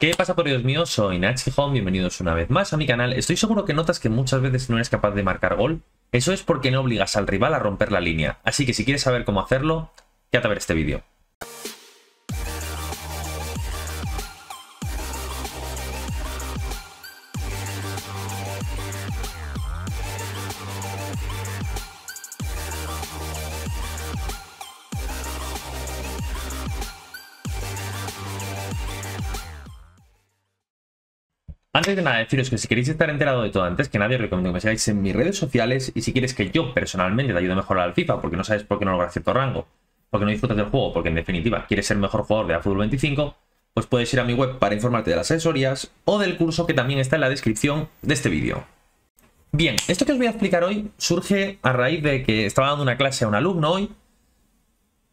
¿Qué pasa por Dios mío? Soy Nachi Home, bienvenidos una vez más a mi canal. Estoy seguro que notas que muchas veces no eres capaz de marcar gol. Eso es porque no obligas al rival a romper la línea. Así que si quieres saber cómo hacerlo, quédate a ver este vídeo. Antes de nada, deciros que si queréis estar enterado de todo antes que nadie, os recomiendo que me sigáis en mis redes sociales y si quieres que yo personalmente te ayude a mejorar al FIFA porque no sabes por qué no logras cierto rango, porque no disfrutas del juego, porque en definitiva quieres ser mejor jugador de la Fútbol 25, pues puedes ir a mi web para informarte de las asesorías o del curso que también está en la descripción de este vídeo. Bien, esto que os voy a explicar hoy surge a raíz de que estaba dando una clase a un alumno hoy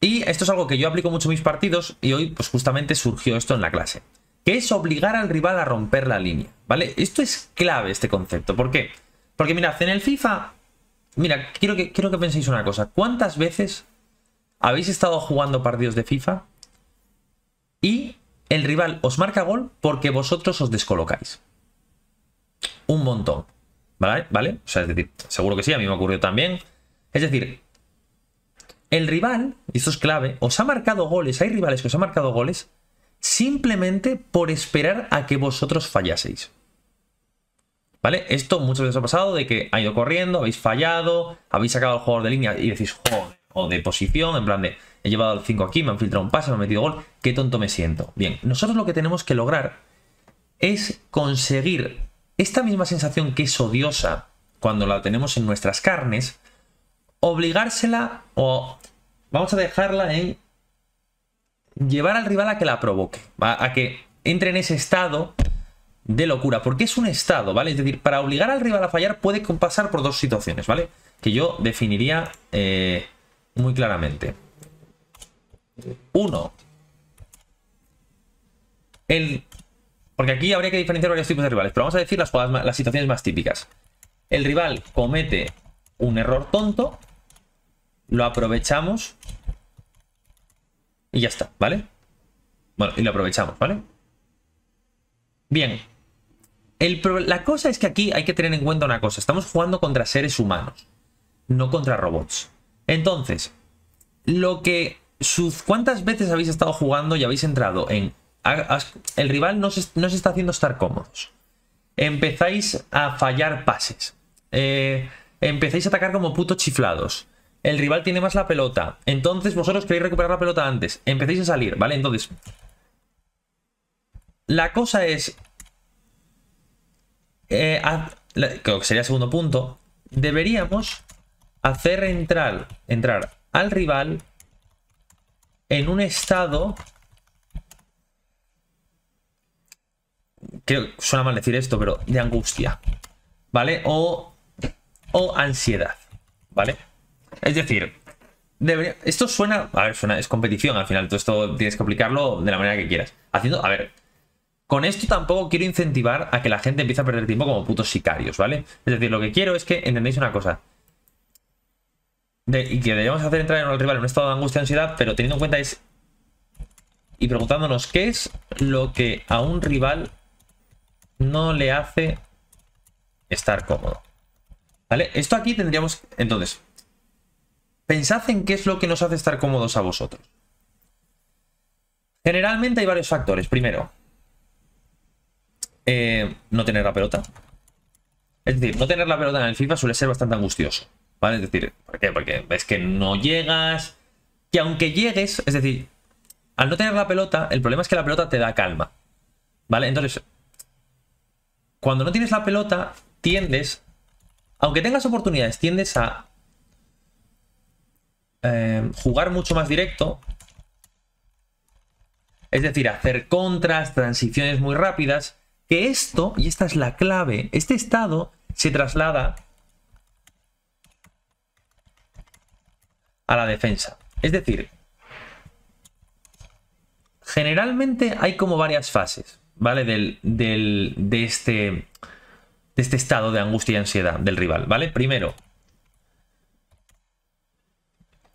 y esto es algo que yo aplico mucho en mis partidos y hoy pues justamente surgió esto en la clase que es obligar al rival a romper la línea, ¿vale? Esto es clave, este concepto. ¿Por qué? Porque mirad, en el FIFA, mira, quiero que, quiero que penséis una cosa. ¿Cuántas veces habéis estado jugando partidos de FIFA y el rival os marca gol porque vosotros os descolocáis? Un montón, ¿vale? ¿Vale? O sea, es decir, seguro que sí, a mí me ocurrió también. Es decir, el rival, y esto es clave, os ha marcado goles, hay rivales que os han marcado goles simplemente por esperar a que vosotros fallaseis. ¿Vale? Esto muchas veces ha pasado de que ha ido corriendo, habéis fallado, habéis sacado al jugador de línea y decís, joder, o de posición, en plan de, he llevado el 5 aquí, me han filtrado un pase, me han metido gol, qué tonto me siento. Bien, nosotros lo que tenemos que lograr es conseguir esta misma sensación que es odiosa cuando la tenemos en nuestras carnes, obligársela o vamos a dejarla en llevar al rival a que la provoque, a que entre en ese estado de locura, porque es un estado, ¿vale? Es decir, para obligar al rival a fallar puede pasar por dos situaciones, ¿vale? Que yo definiría eh, muy claramente. Uno, el... Porque aquí habría que diferenciar varios tipos de rivales, pero vamos a decir las situaciones más típicas. El rival comete un error tonto, lo aprovechamos y ya está, ¿vale? Bueno, y lo aprovechamos, ¿vale? Bien. la cosa es que aquí hay que tener en cuenta una cosa. Estamos jugando contra seres humanos, no contra robots. Entonces, lo que... ¿Cuántas veces habéis estado jugando y habéis entrado en... El rival no se, no se está haciendo estar cómodos. Empezáis a fallar pases. Eh, empezáis a atacar como putos chiflados el rival tiene más la pelota. Entonces vosotros queréis recuperar la pelota antes. Empecéis a salir, ¿vale? Entonces, la cosa es... Eh, creo que sería el segundo punto. Deberíamos hacer entrar, entrar al rival en un estado... Creo que suena mal decir esto, pero de angustia. ¿Vale? O, o ansiedad. ¿Vale? Es decir, esto suena, a ver, suena, es competición al final, todo esto tienes que aplicarlo de la manera que quieras. Haciendo, a ver, con esto tampoco quiero incentivar a que la gente empiece a perder tiempo como putos sicarios, ¿vale? Es decir, lo que quiero es que entendáis una cosa. y que debemos hacer entrar en el rival en un estado de angustia y ansiedad, pero teniendo en cuenta es... Y preguntándonos qué es lo que a un rival no le hace estar cómodo. ¿Vale? Esto aquí tendríamos... Entonces, Pensad en qué es lo que nos hace estar cómodos a vosotros. Generalmente hay varios factores. Primero, eh, no tener la pelota. Es decir, no tener la pelota en el FIFA suele ser bastante angustioso. ¿Vale? Es decir, ¿por qué? Porque ves que no llegas. Que aunque llegues, es decir, al no tener la pelota, el problema es que la pelota te da calma. ¿Vale? Entonces, cuando no tienes la pelota, tiendes, aunque tengas oportunidades, tiendes a eh, jugar mucho más directo. Es decir, hacer contras, transiciones muy rápidas. Que esto, y esta es la clave, este estado se traslada a la defensa. Es decir, generalmente hay como varias fases, ¿vale? Del, de, este, de este estado de angustia y ansiedad del rival, ¿vale? Primero,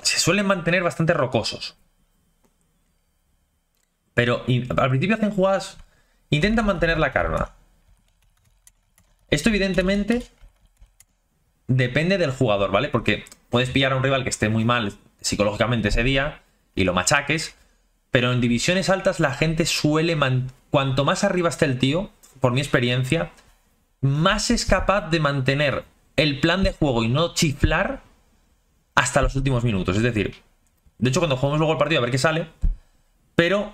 se suelen mantener bastante rocosos. Pero al principio hacen jugadas Intenta mantener la calma. Esto evidentemente depende del jugador, ¿vale? Porque puedes pillar a un rival que esté muy mal psicológicamente ese día y lo machaques, pero en divisiones altas la gente suele... Cuanto más arriba esté el tío, por mi experiencia, más es capaz de mantener el plan de juego y no chiflar hasta los últimos minutos. Es decir, de hecho cuando jugamos luego el partido a ver qué sale, pero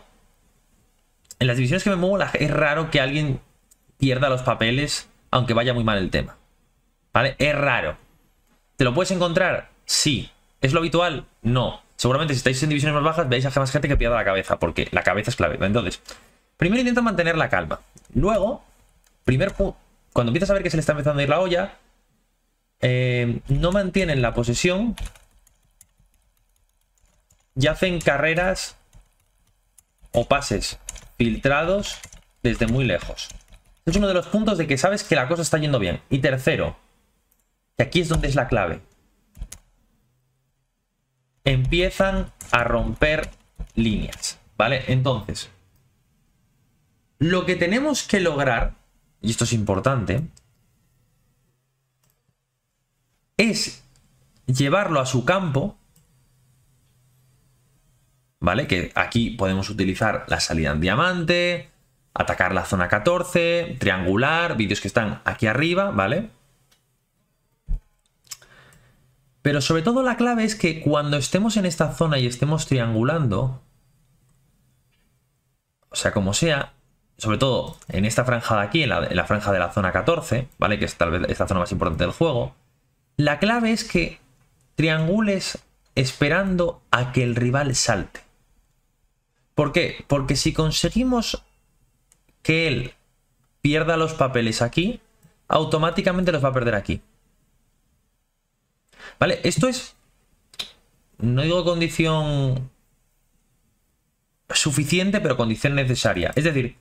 en las divisiones que me muevo es raro que alguien pierda los papeles aunque vaya muy mal el tema. ¿Vale? Es raro. ¿Te lo puedes encontrar? Sí. ¿Es lo habitual? No. Seguramente si estáis en divisiones más bajas veis a más gente que pierda la cabeza, porque la cabeza es clave. Entonces, primero intenta mantener la calma. Luego, primer cuando empiezas a ver que se le está empezando a ir la olla, eh, no mantienen la posesión y hacen carreras o pases filtrados desde muy lejos. Es uno de los puntos de que sabes que la cosa está yendo bien. Y tercero, y aquí es donde es la clave. Empiezan a romper líneas, ¿vale? Entonces, lo que tenemos que lograr, y esto es importante, es llevarlo a su campo, ¿vale? Que aquí podemos utilizar la salida en diamante, atacar la zona 14, triangular, vídeos que están aquí arriba, ¿vale? Pero sobre todo la clave es que cuando estemos en esta zona y estemos triangulando, o sea, como sea, sobre todo en esta franja de aquí, en la, franja de la zona 14, ¿vale? Que es tal vez esta zona más importante del juego, la clave es que triangules esperando a que el rival salte. ¿Por qué? Porque si conseguimos que él pierda los papeles aquí, automáticamente los va a perder aquí. ¿Vale? Esto es... No digo condición suficiente, pero condición necesaria. Es decir,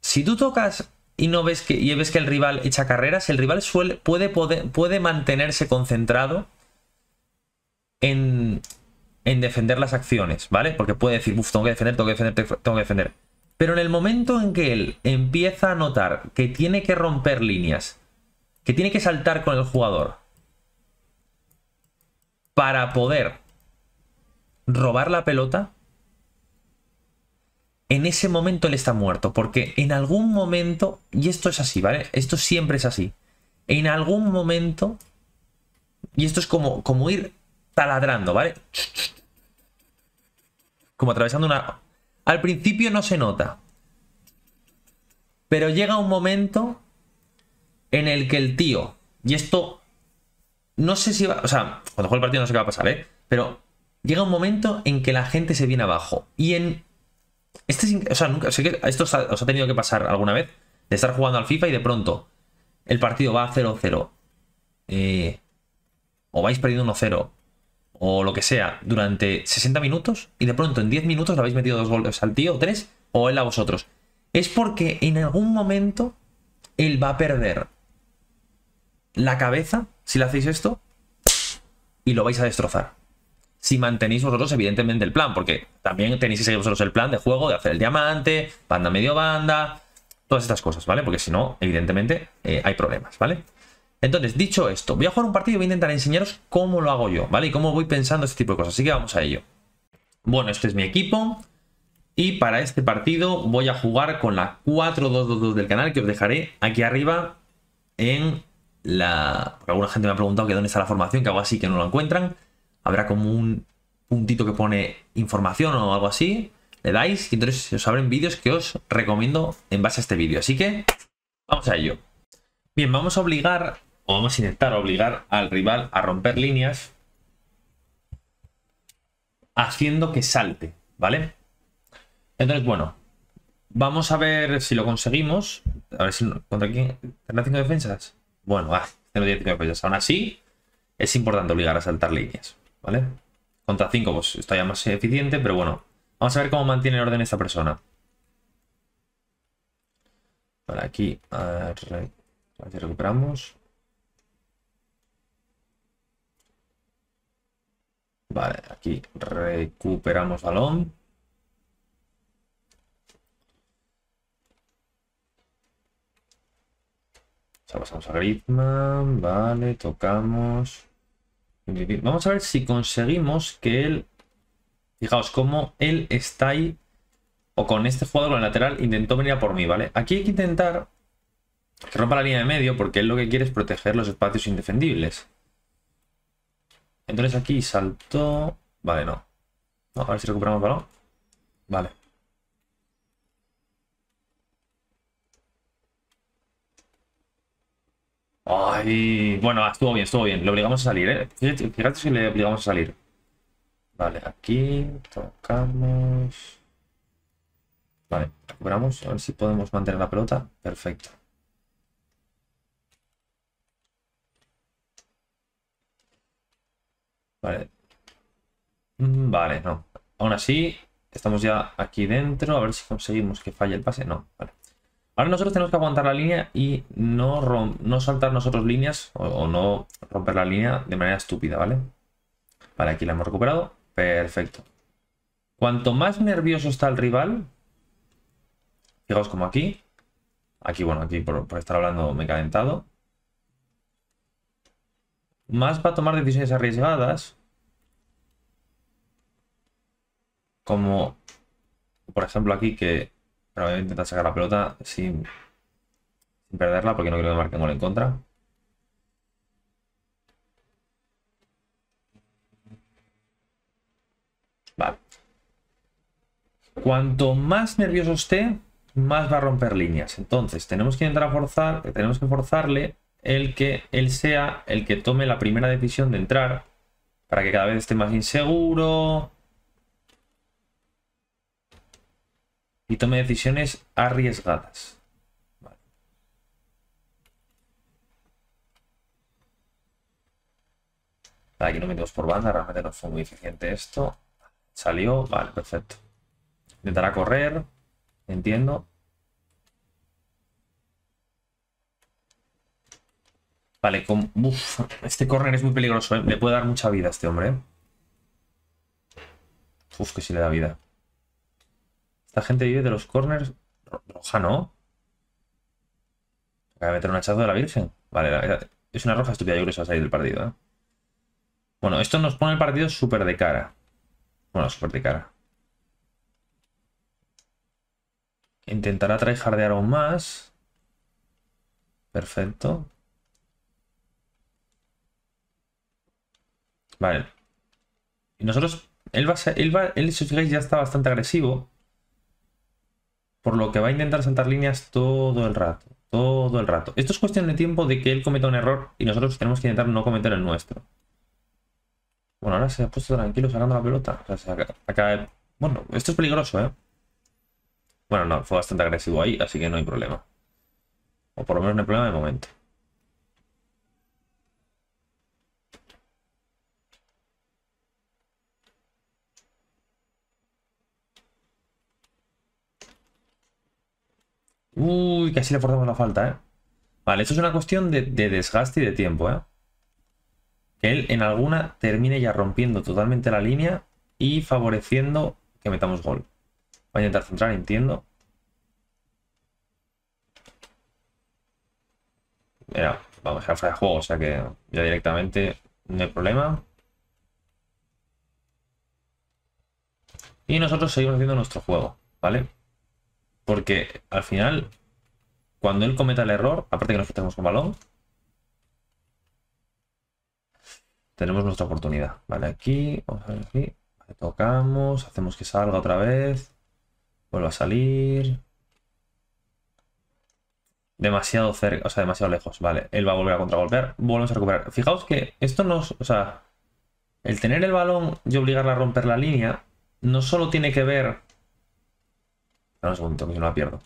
si tú tocas y no ves que, y ves que el rival echa carreras, el rival suele, puede, puede mantenerse concentrado en, en defender las acciones, ¿vale? Porque puede decir, uff, tengo que defender, tengo que defender, tengo que defender. Pero en el momento en que él empieza a notar que tiene que romper líneas, que tiene que saltar con el jugador para poder robar la pelota, en ese momento él está muerto. Porque en algún momento, y esto es así, ¿vale? Esto siempre es así. En algún momento, y esto es como, como ir taladrando, ¿vale? Como atravesando una, al principio no se nota. Pero llega un momento en el que el tío, y esto no sé si va, o sea, cuando juegue el partido no sé qué va a pasar, ¿eh? Pero llega un momento en que la gente se viene abajo. Y en... Este, o esto os ha, tenido que pasar alguna vez, de estar jugando al FIFA y de pronto el partido va a 0-0. Eh, o vais perdiendo 1-0 o lo que sea durante 60 minutos y de pronto en 10 minutos le habéis metido dos goles al tío, tres, o él a vosotros. Es porque en algún momento él va a perder la cabeza si le hacéis esto y lo vais a destrozar. Si mantenéis vosotros, evidentemente, el plan, porque también tenéis que seguir vosotros el plan de juego, de hacer el diamante, banda medio banda, todas estas cosas, ¿vale? Porque si no, evidentemente, eh, hay problemas, ¿vale? Entonces, dicho esto, voy a jugar un partido y voy a intentar enseñaros cómo lo hago yo, ¿vale? Y cómo voy pensando este tipo de cosas. Así que vamos a ello. Bueno, este es mi equipo. Y para este partido voy a jugar con la 4-2-2-2 del canal que os dejaré aquí arriba en la... Porque alguna gente me ha preguntado que dónde está la formación, que algo así que no lo encuentran. Habrá como un puntito que pone información o algo así. Le dais y entonces os abren vídeos que os recomiendo en base a este vídeo. Así que vamos a ello. Bien, vamos a obligar o vamos a intentar obligar al rival a romper líneas haciendo que salte, ¿vale? Entonces, bueno, vamos a ver si lo conseguimos. A ver si contra quién. ¿Tendrá 5 defensas? Bueno, ah, tengo 10 defensas. Aún así, es importante obligar a saltar líneas, ¿vale? Contra 5, pues está ya más eficiente, pero bueno. Vamos a ver cómo mantiene el orden esta persona. Vale, aquí, recuperamos. Vale, aquí recuperamos balón. Ya pasamos a Griezmann, vale, tocamos. Vamos a ver si conseguimos que él... Fijaos cómo él está ahí, o con este jugador con el lateral, intentó venir a por mí, ¿vale? Aquí hay que intentar que rompa la línea de medio, porque él lo que quiere es proteger los espacios indefendibles. Entonces aquí saltó... Vale, no. a ver si recuperamos el balón. Vale. Ay, bueno, estuvo bien, estuvo bien. Le obligamos a salir, ¿eh? Fíjate, si le obligamos a salir. Vale, aquí tocamos. Vale, recuperamos. A ver si podemos mantener la pelota. Perfecto. Vale. Mm, vale, no. Aún así, estamos ya aquí dentro. A ver si conseguimos que falle el pase. No, vale. Ahora nosotros tenemos que aguantar la línea y no, no saltar nosotros líneas o, no romper la línea de manera estúpida, ¿vale? Vale, aquí la hemos recuperado. Perfecto. Cuanto más nervioso está el rival, fijaos como aquí. Aquí, bueno, aquí por, por estar hablando me he calentado. Más va a tomar decisiones arriesgadas. Como, por ejemplo, aquí que pero voy a intentar sacar la pelota sin, perderla porque no creo que marquen gol en contra. Vale. Cuanto más nervioso esté, más va a romper líneas. Entonces, tenemos que intentar forzar, tenemos que forzarle el que él sea el que tome la primera decisión de entrar para que cada vez esté más inseguro, y tome decisiones arriesgadas. Vale. Aquí no metemos por banda, realmente no fue muy eficiente esto. Salió, vale, perfecto. Intentará correr, entiendo. Vale, con... Uf, este corner es muy peligroso, ¿eh? le puede dar mucha vida a este hombre. ¿eh? Uf, que sí le da vida. La gente vive de los corners. Roja, ¿no? Acaba de meter un hachazo de la Virgen. Vale, es una roja estúpida. Yo creo que se va a salir del partido, ¿eh? Bueno, esto nos pone el partido súper de cara. Bueno, súper de cara. Intentará tryhardear aún más. Perfecto. Vale. Y nosotros... Él va, él va, él, si os fijáis, ya está bastante agresivo. Por lo que va a intentar saltar líneas todo el rato. Todo el rato. Esto es cuestión de tiempo de que él cometa un error y nosotros tenemos que intentar no cometer el nuestro. Bueno, ahora se ha puesto tranquilo sacando la pelota. Bueno, esto es peligroso, ¿eh? Bueno, no, fue bastante agresivo ahí, así que no hay problema. O por lo menos no hay problema de momento. Uy, casi le forzamos la falta, ¿eh? Vale, esto es una cuestión de, desgaste y de tiempo, ¿eh? Que él en alguna termine ya rompiendo totalmente la línea y favoreciendo que metamos gol. Va a intentar centrar, entiendo. Mira, vamos a dejar fuera de juego, o sea que ya directamente no hay problema. Y nosotros seguimos haciendo nuestro juego, ¿vale? Porque al final, cuando él cometa el error, aparte que nos tenemos con balón, tenemos nuestra oportunidad. Vale, aquí, vamos a ver aquí. tocamos, hacemos que salga otra vez. Vuelva a salir. Demasiado cerca, o sea, demasiado lejos. Vale, él va a volver a contragolpear. Volvemos a recuperar. Fijaos que esto nos, o sea, el tener el balón y obligarla a romper la línea, no solo tiene que ver un segundo, que no la pierdo.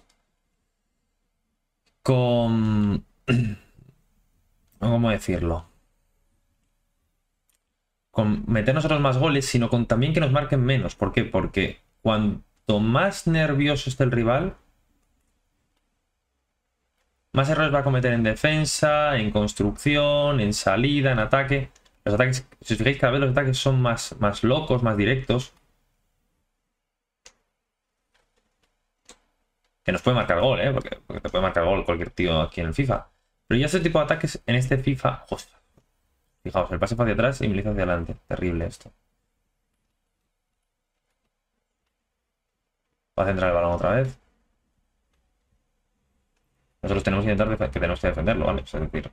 Con... ¿Cómo decirlo? Con meter nosotros más goles, sino con también que nos marquen menos. ¿Por qué? Porque cuanto más nervioso esté el rival, más errores va a cometer en defensa, en construcción, en salida, en ataque. Los ataques, si os fijáis, cada vez los ataques son más, más locos, más directos. Que nos puede marcar gol, ¿eh? Porque, te puede marcar gol cualquier tío aquí en el FIFA. Pero ya este tipo de ataques en este FIFA... Ostras. Fijaos, el pase hacia atrás y me hacia adelante. Terrible esto. Va a centrar el balón otra vez. Nosotros tenemos que intentar que tenemos que defenderlo, ¿vale? Es decir,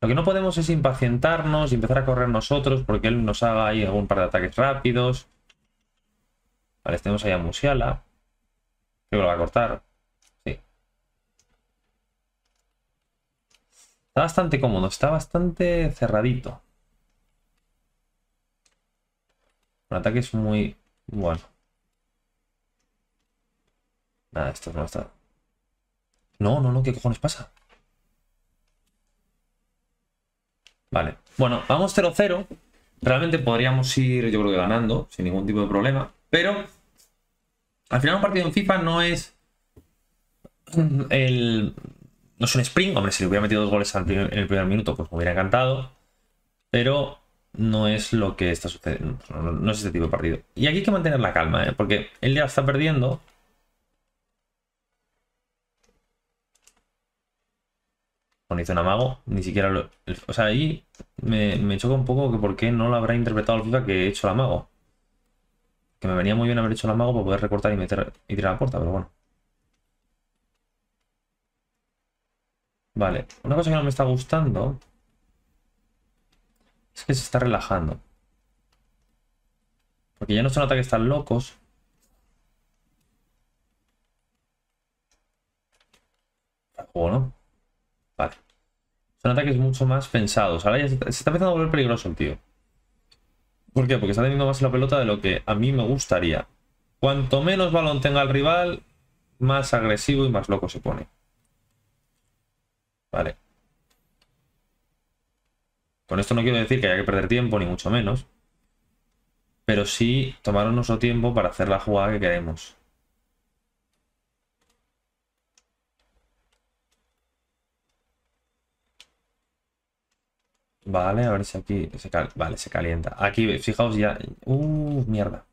lo que no podemos es impacientarnos y empezar a correr nosotros porque él nos haga ahí algún par de ataques rápidos. Vale, tenemos ahí a Musiala. Creo que lo va a cortar. Sí. Está bastante cómodo, está bastante cerradito. Un ataque es muy bueno. Nada, esto no está. No, no, no, ¿qué cojones pasa? Vale, bueno, vamos 0-0. Realmente podríamos ir, yo creo que ganando, sin ningún tipo de problema. Pero al final un partido en FIFA no es el... No es un sprint, hombre, si le hubiera metido dos goles en el primer minuto, pues me hubiera encantado. Pero no es lo que está sucediendo. No, es este tipo de partido. Y aquí hay que mantener la calma, ¿eh? porque él ya está perdiendo. Cuando hizo un amago, ni siquiera lo... O sea, ahí me, me, choca un poco que por qué no lo habrá interpretado el FIFA que he hecho el amago. Que me venía muy bien haber hecho el amago para poder recortar y meter y tirar la puerta, pero bueno. Vale, una cosa que no me está gustando es que se está relajando. Porque ya no son ataques tan locos. Juego, ¿no? Vale. Son ataques mucho más pensados. Ahora ya se está, empezando a volver peligroso el tío. ¿Por qué? Porque está teniendo más la pelota de lo que a mí me gustaría. Cuanto menos balón tenga el rival, más agresivo y más loco se pone. Vale. Con esto no quiero decir que haya que perder tiempo, ni mucho menos. Pero sí tomar nuestro tiempo para hacer la jugada que queremos. Vale, a ver si aquí se, vale, se calienta. Aquí, fijaos ya... Uh, mierda.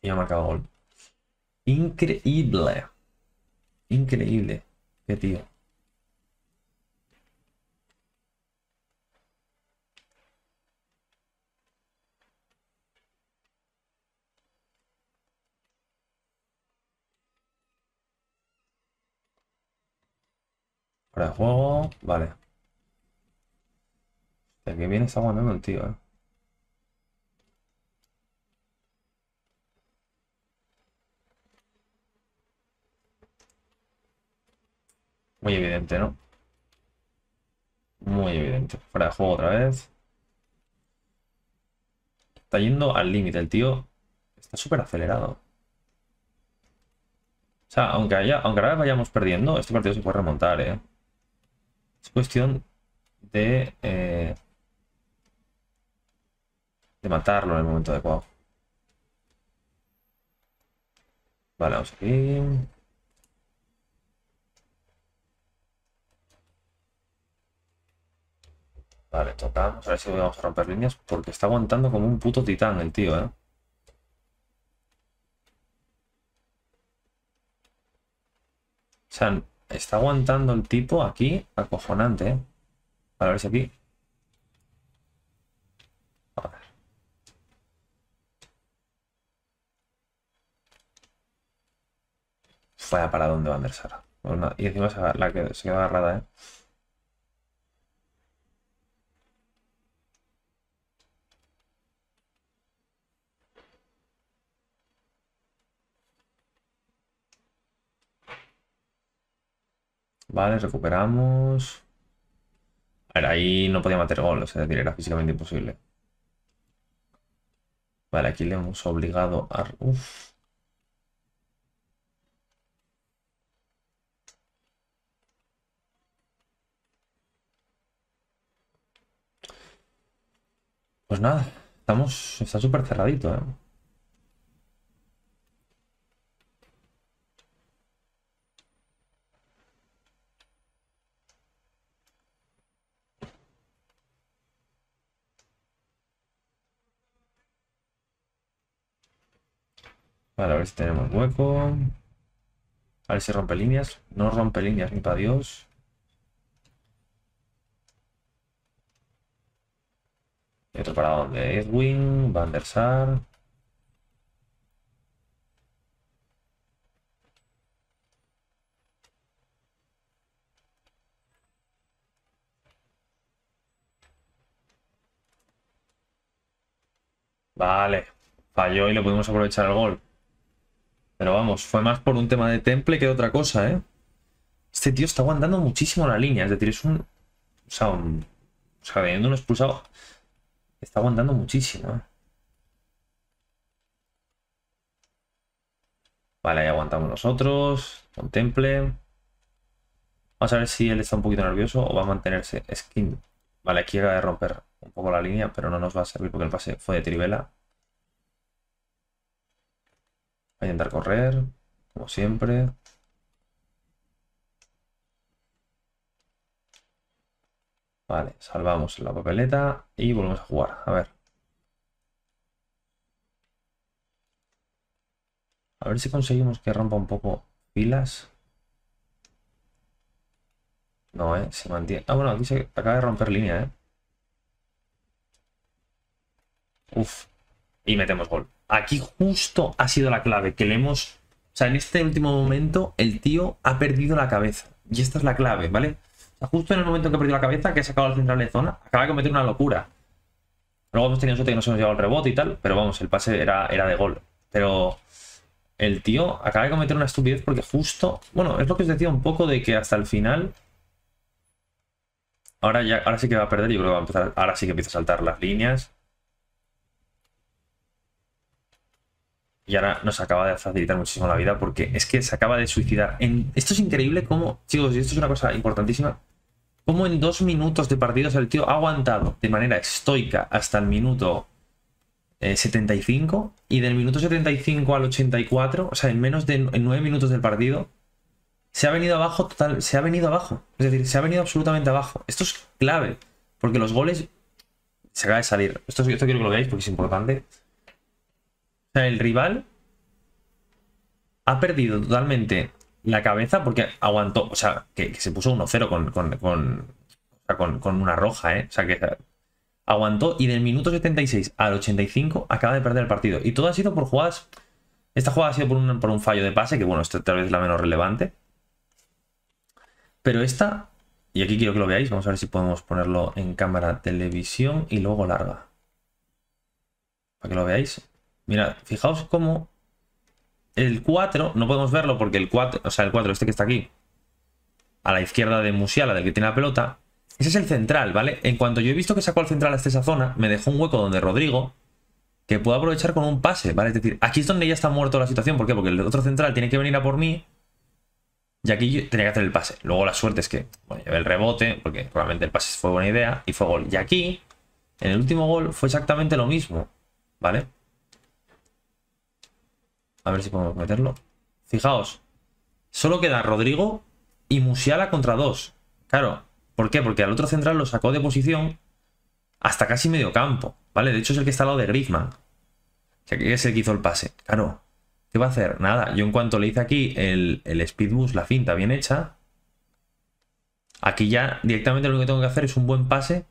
Y ha marcado gol. Increíble. Increíble. Qué tío. Para el juego, vale. El que viene está aguantando el tío, eh. Muy evidente, ¿no? Muy evidente. Fuera de juego otra vez. Está yendo al límite el tío. Está súper acelerado. O sea, aunque, haya, aunque ahora vayamos perdiendo, este partido se puede remontar, ¿eh? Es cuestión de... Eh, de matarlo en el momento adecuado. Vale, vamos aquí. Vale, tocamos. A ver si vamos a romper líneas. Porque está aguantando como un puto titán el tío, ¿eh? O sea, está aguantando el tipo aquí. Acojonante, ¿eh? A ver si aquí... A ver. Vaya para dónde va Andersara. y encima se, la que se queda agarrada, ¿eh? Vale, recuperamos. A ver, ahí no podía meter gol, o sea, era físicamente imposible. Vale, aquí le hemos obligado a... Uf. Pues nada, estamos... Está súper cerradito, ¿eh? Vale, a ver si tenemos hueco. A ver si rompe líneas. No rompe líneas ni para Dios. ¿Y otro para dónde? Edwin, Van der Sar. Vale, falló y le pudimos aprovechar el gol. Pero vamos, fue más por un tema de temple que de otra cosa, ¿eh? Este tío está aguantando muchísimo la línea. Es decir, es un... O sea, un... O sea, teniendo un expulsado... Está aguantando muchísimo, ¿eh? Vale, ahí aguantamos nosotros. Contemple. Vamos a ver si él está un poquito nervioso o va a mantenerse. Skin. Vale, aquí acaba de romper un poco la línea, pero no nos va a servir porque el pase fue de trivela. A intentar correr, como siempre. Vale, salvamos la papeleta y volvemos a jugar. A ver. A ver si conseguimos que rompa un poco filas. No, eh, se mantiene. Ah, bueno, aquí se acaba de romper línea, eh. Uf. Y metemos gol. Aquí justo ha sido la clave, que le hemos... O sea, en este último momento el tío ha perdido la cabeza. Y esta es la clave, ¿vale? O sea, justo en el momento en que ha perdido la cabeza, que ha sacado al central de zona, acaba de cometer una locura. Luego hemos tenido suerte que nos hemos llevado el rebote y tal, pero vamos, el pase era, era de gol. Pero el tío acaba de cometer una estupidez porque justo... Bueno, es lo que os decía un poco de que hasta el final... Ahora, ya, ahora sí que va a perder, yo creo que va a empezar... Ahora sí que empieza a saltar las líneas. Y ahora nos acaba de facilitar muchísimo la vida porque es que se acaba de suicidar. En... Esto es increíble cómo, chicos, y esto es una cosa importantísima, cómo en dos minutos de partidos el tío ha aguantado de manera estoica hasta el minuto 75 eh, y del minuto 75 al 84, o sea, en menos de nueve minutos del partido, se ha venido abajo total, se ha venido abajo. Es decir, se ha venido absolutamente abajo. Esto es clave, porque los goles se acaba de salir. Esto, esto quiero que lo veáis porque es importante sea, el rival ha perdido totalmente la cabeza porque aguantó, o sea, que, se puso 1-0 con, con, con, una roja, ¿eh? O sea, que aguantó y del minuto 76 al 85 acaba de perder el partido. Y todo ha sido por jugadas. Esta jugada ha sido por un, por un fallo de pase, que bueno, esta tal vez es la menos relevante. Pero esta, y aquí quiero que lo veáis, vamos a ver si podemos ponerlo en cámara televisión y luego larga. Para que lo veáis. Mira, fijaos cómo el 4, no podemos verlo porque el 4, o sea, el 4 este que está aquí, a la izquierda de Musiala, del que tiene la pelota, ese es el central, ¿vale? En cuanto yo he visto que sacó al central hasta esa zona, me dejó un hueco donde Rodrigo, que puedo aprovechar con un pase, ¿vale? Es decir, aquí es donde ya está muerto la situación. ¿Por qué? Porque el otro central tiene que venir a por mí. Y aquí yo tenía que hacer el pase. Luego la suerte es que, el rebote, porque realmente el pase fue buena idea, y fue gol. Y aquí, en el último gol, fue exactamente lo mismo, ¿vale? A ver si podemos meterlo. Fijaos. Solo queda Rodrigo y Musiala contra dos. Claro. ¿Por qué? Porque al otro central lo sacó de posición hasta casi medio campo. ¿Vale? De hecho es el que está al lado de Griezmann. O que es el que hizo el pase. Claro. ¿Qué va a hacer? Nada. Yo en cuanto le hice aquí el, el speed boost, la finta bien hecha. Aquí ya directamente lo que tengo que hacer es un buen pase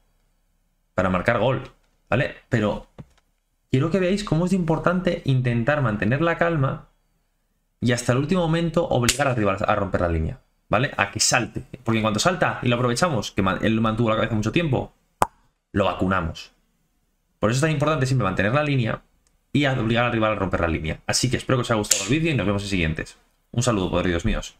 para marcar gol. ¿Vale? Pero quiero que veáis cómo es importante intentar mantener la calma y hasta el último momento obligar al rival a romper la línea, ¿vale? A que salte. Porque en cuanto salta y lo aprovechamos, que él mantuvo la cabeza mucho tiempo, lo vacunamos. Por eso es tan importante siempre mantener la línea y obligar al rival a romper la línea. Así que espero que os haya gustado el vídeo y nos vemos en siguientes. Un saludo, podridos míos.